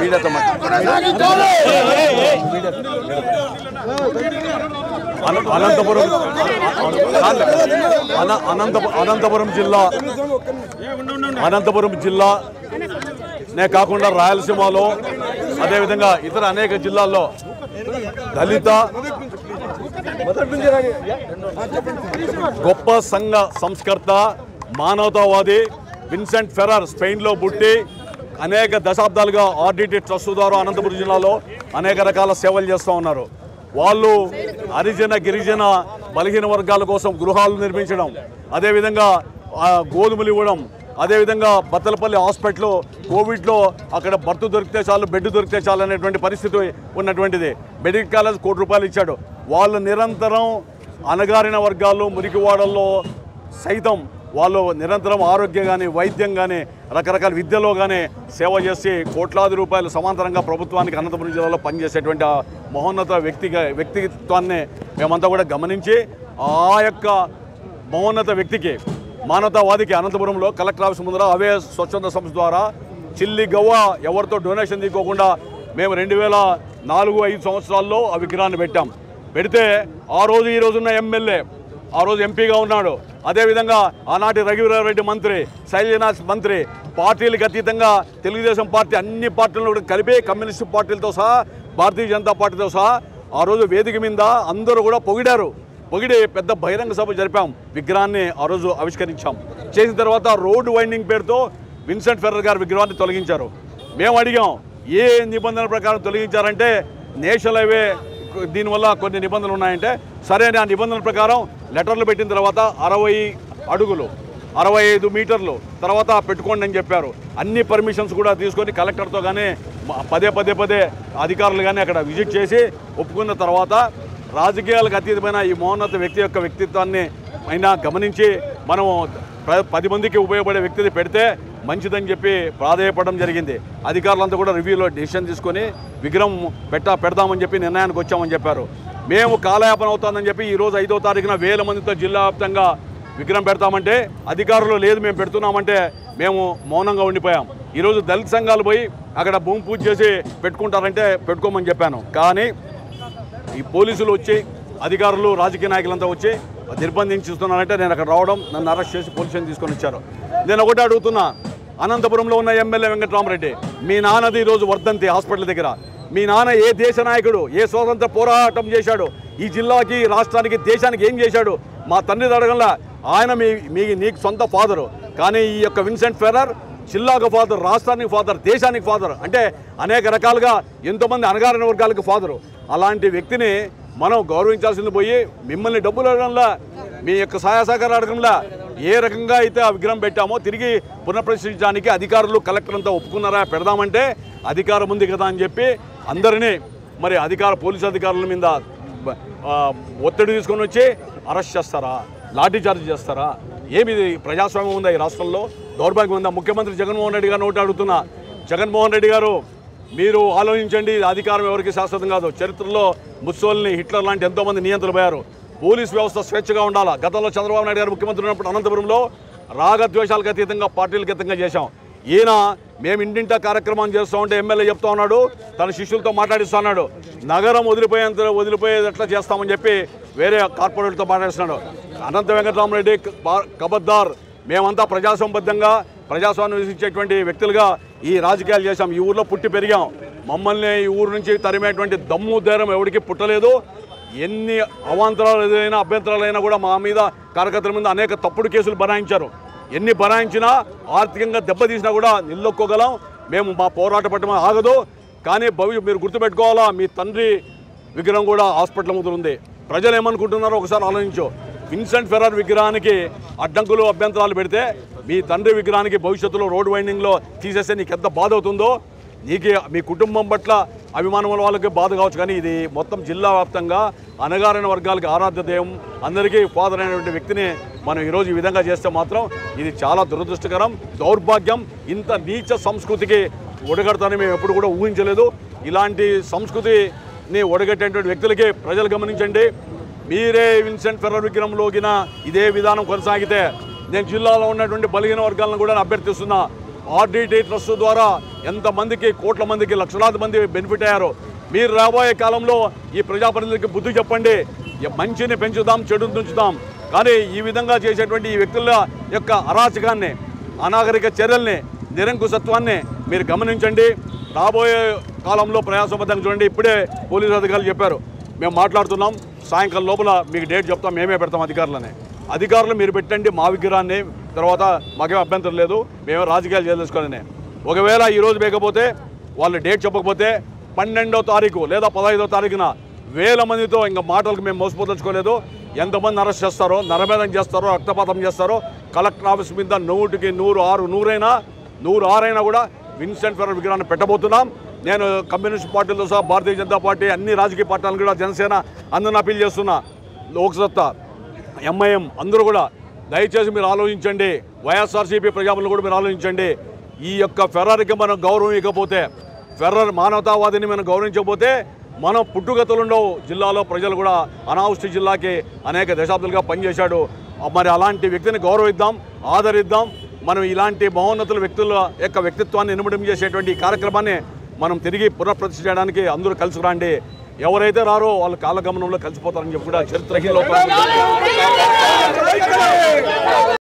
మీడియాతో అన- అనంతపురం అన- అనంతపురం జిల్లా అనంతపురం జిల్లా నే కాకుండా రాయలసీమలో అదేవిధంగా ఇతర అనేక జిల్లాల్లో దళిత గొప్ప సంఘ సంస్కర్త మానవతావాది విన్సెంట్ ఫెరర్ స్పెయిన్లో పుట్టి అనేక దశాబ్దాలుగా ఆర్డిటీ ట్రస్ట్ ద్వారా అనంతపురం జిల్లాలో అనేక రకాల సేవలు చేస్తూ ఉన్నారు. వాళ్ళు హరిజన గిరిజన బలహీన వర్గాల కోసం గృహాలు నిర్మించడం అదేవిధంగా గోధుమలు ఇవ్వడం అదేవిధంగా బత్తలపల్లి హాస్పిటల్ కోవిడ్లో అక్కడ బర్త్ దొరికితే చాలు బెడ్ దొరికితే చాలు అనేటువంటి పరిస్థితి ఉన్నటువంటిది. మెడికల్ కాలేజ్ కోటి రూపాయలు ఇచ్చాడు. వాళ్ళు నిరంతరం అణగారిన వర్గాల్లో మురికివాడల్లో సైతం వాళ్ళు నిరంతరం ఆరోగ్యం కానీ వైద్యం కానీ రకరకాల విద్యలో కానీ సేవ చేసి కోట్లాది రూపాయలు సమాంతరంగా ప్రభుత్వానికి అనంతపురం జిల్లాలో పనిచేసేటువంటి ఆ మహోన్నత వ్యక్తిగా వ్యక్తిత్వాన్ని మేమంతా కూడా గమనించి ఆ యొక్క మహోన్నత వ్యక్తికి మానవతావాదికి అనంతపురంలో కలెక్టర్ ఆఫీస్ ముందర అవే స్వచ్ఛంద సంస్థ ద్వారా చిల్లి గవ్వ ఎవరితో డొనేషన్ తీసుకోకుండా మేము రెండు వేల నాలుగు ఐదు సంవత్సరాల్లో ఆ విగ్రహాన్ని పెట్టాం. పెడితే ఆ రోజు ఈ రోజున్న ఎమ్మెల్యే ఆ రోజు ఎంపీగా ఉన్నాడు. అదేవిధంగా ఆనాటి రఘువీరారెడ్డి మంత్రి శైలజనాథ్ మంత్రి పార్టీలకు అతీతంగా తెలుగుదేశం పార్టీ అన్ని పార్టీలను కూడా కలిపి కమ్యూనిస్టు పార్టీలతో సహా భారతీయ జనతా పార్టీతో సహా ఆ రోజు వేదిక మీద అందరూ కూడా పొగిడారు. పొగిడి పెద్ద బహిరంగ సభ జరిపాం. విగ్రహాన్ని ఆ రోజు ఆవిష్కరించాం. చేసిన తర్వాత రోడ్డు వైండింగ్ పేరుతో విన్సెంట్ ఫెర్రర్ గారి విగ్రహాన్ని తొలగించారు. మేము అడిగాం ఏ నిబంధనల ప్రకారం తొలగించారంటే నేషనల్ హైవే దీనివల్ల కొన్ని నిబంధనలు ఉన్నాయంటే సరే అని ఆ నిబంధనల ప్రకారం లెటర్లు పెట్టిన తర్వాత అరవై అడుగులు అరవై ఐదు మీటర్లు తర్వాత పెట్టుకోండి అని చెప్పారు. అన్ని పర్మిషన్స్ కూడా తీసుకొని కలెక్టర్తో కానీ పదే పదే పదే అధికారులు కానీ అక్కడ విజిట్ చేసి ఒప్పుకున్న తర్వాత రాజకీయాలకు అతీతమైన ఈ మహోన్నత వ్యక్తి యొక్క వ్యక్తిత్వాన్ని అయినా గమనించి మనం పది మందికి ఉపయోగపడే వ్యక్తిని పెడితే మంచిదని చెప్పి ప్రాధాయపడడం జరిగింది. అధికారులంతా కూడా రివ్యూలో డిసిషన్ తీసుకొని విగ్రహం పెట్ట పెడదామని చెప్పి నిర్ణయానికి వచ్చామని చెప్పారు. మేము కాలయాపన అవుతుందని చెప్పి ఈరోజు ఐదో తారీఖున వేల మందితో జిల్లా వ్యాప్తంగా విగ్రహం పెడతామంటే అధికారులు లేదు మేము పెడుతున్నామంటే మేము మౌనంగా ఉండిపోయాం. ఈరోజు దళిత సంఘాలు పోయి అక్కడ భూమి పూజ చేసి పెట్టుకుంటారంటే పెట్టుకోమని చెప్పాను. కానీ ఈ పోలీసులు వచ్చి అధికారులు రాజకీయ నాయకులంతా వచ్చి నిర్బంధించుతున్నారంటే నేను అక్కడ రావడం నన్ను అరెస్ట్ చేసి పోలీస్ తీసుకొని వచ్చారు. నేను ఒకటే అడుగుతున్నా అనంతపురంలో ఉన్న ఎమ్మెల్యే వెంకటరామరెడ్డి మీ నాన్నది ఈరోజు వర్ధంతి హాస్పిటల్ దగ్గర. మీ నాన్న ఏ దేశ నాయకుడు ఏ స్వాతంత్ర పోరాటం చేశాడు ఈ జిల్లాకి రాష్ట్రానికి దేశానికి ఏం చేశాడు మా తండ్రి అడగంలా ఆయన మీ మీ నీకు సొంత ఫాదరు. కానీ ఈ యొక్క విన్సెంట్ ఫెరర్ జిల్లాకు ఫాదర్ రాష్ట్రానికి ఫాదర్ దేశానికి ఫాదర్ అంటే అనేక రకాలుగా ఎంతోమంది అనగారిన వర్గాలకు ఫాదరు. అలాంటి వ్యక్తిని మనం గౌరవించాల్సింది పోయి మిమ్మల్ని డబ్బులు అడగంలా మీ యొక్క సహాయ సహకారం అడగంలా ఏ రకంగా అయితే ఆ విగ్రహం పెట్టామో తిరిగి పునఃప్రతిష్ఠించడానికి అధికారులు కలెక్టర్ అంతా ఒప్పుకున్నారా? పెడదామంటే అధికారం ఉంది కదా అని చెప్పి అందరినీ మరి అధికార పోలీసు అధికారుల మీద ఒత్తిడి తీసుకొని వచ్చి అరెస్ట్ చేస్తారా? లాఠీ చార్జ్ చేస్తారా? ఏమి ఇది? ప్రజాస్వామ్యం ఉందా ఈ రాష్ట్రంలో? దౌర్భాగ్యం ఉందా? ముఖ్యమంత్రి జగన్మోహన్ రెడ్డి గారు నోటి అడుగుతున్నా. జగన్మోహన్ రెడ్డి గారు మీరు ఆలోచించండి అధికారం ఎవరికి శాశ్వతం కాదు. చరిత్రలో ముస్సోల్ని హిట్లర్ లాంటి ఎంతోమంది నియంత్రణ పోయారు. పోలీస్ వ్యవస్థ స్వేచ్ఛగా ఉండాలా? గతంలో చంద్రబాబు నాయుడు గారు ముఖ్యమంత్రి ఉన్నప్పుడు అనంతపురంలో రాగద్వేషాలకు అతీతంగా పార్టీలకు అతీతంగా చేశాం. ఈయన మేము ఇంటింటా కార్యక్రమం చేస్తూ ఉంటే ఎమ్మెల్యే చెప్తా ఉన్నాడు తన శిష్యులతో మాట్లాడిస్తున్నాడు నగరం వదిలిపోయేంత వదిలిపోయేటట్లా చేస్తామని చెప్పి వేరే కార్పొరేట్తో మాట్లాడుతున్నాడు. అనంత వెంకటరామరెడ్డి కబద్దార్ మేమంతా ప్రజాసంబద్ధంగా ప్రజాస్వామ్యం ఇచ్చేటువంటి వ్యక్తులుగా ఈ రాజకీయాలు చేశాం. ఈ ఊర్లో పుట్టి పెరిగాం. మమ్మల్ని ఈ ఊరు నుంచి తరిమేటువంటి దమ్ము ధైర్యం ఎవరికి పుట్టలేదు. ఎన్ని అవాంతరాలు ఏదైనా అభ్యంతరాలైనా కూడా మా మీద కార్యకర్తల మీద అనేక తప్పుడు కేసులు బనాయించారు. ఎన్ని బనాయించినా ఆర్థికంగా దెబ్బతీసినా కూడా నిల్లొక్కోగలం. మేము మా పోరాట పట్టడం ఆగదు. కానీ భవి మీరు గుర్తుపెట్టుకోవాలా? మీ తండ్రి విగ్రహం కూడా హాస్పిటల్ ముందు ఉంది. ప్రజలు ఏమనుకుంటున్నారో ఒకసారి ఆలోచించు. విన్సెంట్ ఫెరర్ విగ్రహానికి అడ్డంకులు అభ్యంతరాలు పెడితే మీ తండ్రి విగ్రహానికి భవిష్యత్తులో రోడ్ వైండింగ్లో తీసేస్తే నీకు ఎంత బాధ అవుతుందో నీకే మీ కుటుంబం పట్ల అభిమానం వాళ్ళకి బాధ కావచ్చు కానీ ఇది మొత్తం జిల్లా వ్యాప్తంగా అనగారైన వర్గాలకి ఆరాధ్య దైవం అందరికీ ఫాదర్ అయినటువంటి వ్యక్తిని మనం ఈరోజు ఈ విధంగా చేస్తే మాత్రం ఇది చాలా దురదృష్టకరం దౌర్భాగ్యం ఇంత నీచ సంస్కృతికి ఒడగడతానని మేము ఎప్పుడు కూడా ఊహించలేదు. ఇలాంటి సంస్కృతిని ఒడగట్టేటువంటి వ్యక్తులకి ప్రజలు గమనించండి. మీరే విన్సెంట్ ఫెర్రర్ విగ్రహంలోకిన ఇదే విధానం కొనసాగితే నేను జిల్లాలో ఉన్నటువంటి బలహీన వర్గాలను కూడా అభ్యర్థిస్తున్నా. ఆర్డీటీ ట్రస్ట్ ద్వారా ఎంతమందికి కోట్ల మందికి లక్షలాది మంది బెనిఫిట్ అయ్యారు మీరు రాబోయే కాలంలో ఈ ప్రజాప్రతినిధులకి బుద్ధి చెప్పండి. మంచిని పెంచుదాం చెడుని తుంచుదాం కానీ ఈ విధంగా చేసేటువంటి ఈ వ్యక్తుల యొక్క అరాచకాన్ని అనాగరిక చర్యల్ని నిరంకుశత్వాన్ని మీరు గమనించండి. రాబోయే కాలంలో ప్రయాసబద్ధంగా చూడండి. ఇప్పుడే పోలీసు అధికారులు చెప్పారు. మేము మాట్లాడుతున్నాం. సాయంకాలం లోపల మీకు డేట్ చెప్తాం. మేమే పెడతాం అధికారులని. అధికారులు మీరు పెట్టండి మా విగ్రహాన్ని. తర్వాత మాకేం అభ్యంతరం లేదు మేము రాజకీయాలు చేసుకోవాలని ఒకవేళ ఈరోజు రోజు వేయకపోతే వాళ్ళు డేట్ చెప్పకపోతే పన్నెండో తారీఖు లేదా పదహైదో తారీఖున వేల మందితో ఇంకా మాటలకు మేము మోసపోదలుచుకోలేదు. ఎంతమంది అరెస్ట్ చేస్తారో నరమేధం చేస్తారో రక్తపాతం చేస్తారో కలెక్టర్ ఆఫీస్ మీద నూటికి నూరు ఆరు నూరైనా నూరు ఆరైనా కూడా విన్సెంట్ ఫెరర్ విగ్రహాన్ని పెట్టబోతున్నాం. నేను కమ్యూనిస్ట్ పార్టీలతో సహా భారతీయ జనతా పార్టీ అన్ని రాజకీయ పార్టీలను కూడా జనసేన అందరిని అప్పీల్ చేస్తున్నా. లోక్సత్తా ఎంఐఎం అందరూ కూడా దయచేసి మీరు ఆలోచించండి. వైఎస్ఆర్సీపీ ప్రజాపతిని కూడా మీరు ఆలోచించండి. ఈ యొక్క ఫెర్రర్కి మనం గౌరవం ఇవ్వకపోతే ఫెర్రర్ మానవతావాదిని మనం గౌరవించకపోతే మన పుట్టుగతులుండవు జిల్లాలో ప్రజలు కూడా అనావృష్టి జిల్లాకి అనేక దశాబ్దాలుగా పనిచేశాడు. మరి అలాంటి వ్యక్తిని గౌరవిద్దాం ఆదరిద్దాం. మనం ఇలాంటి మహోన్నతుల వ్యక్తుల యొక్క వ్యక్తిత్వాన్ని నిమిడం చేసేటువంటి కార్యక్రమాన్ని మనం తిరిగి పునఃప్రతిష్ఠ చేయడానికి అందరూ కలిసి రండి ఎవరైతే రారో వాళ్ళు కాలగమనంలో కలిసిపోతారని చెప్పి కూడా చరిత్రహీన Kijk nou!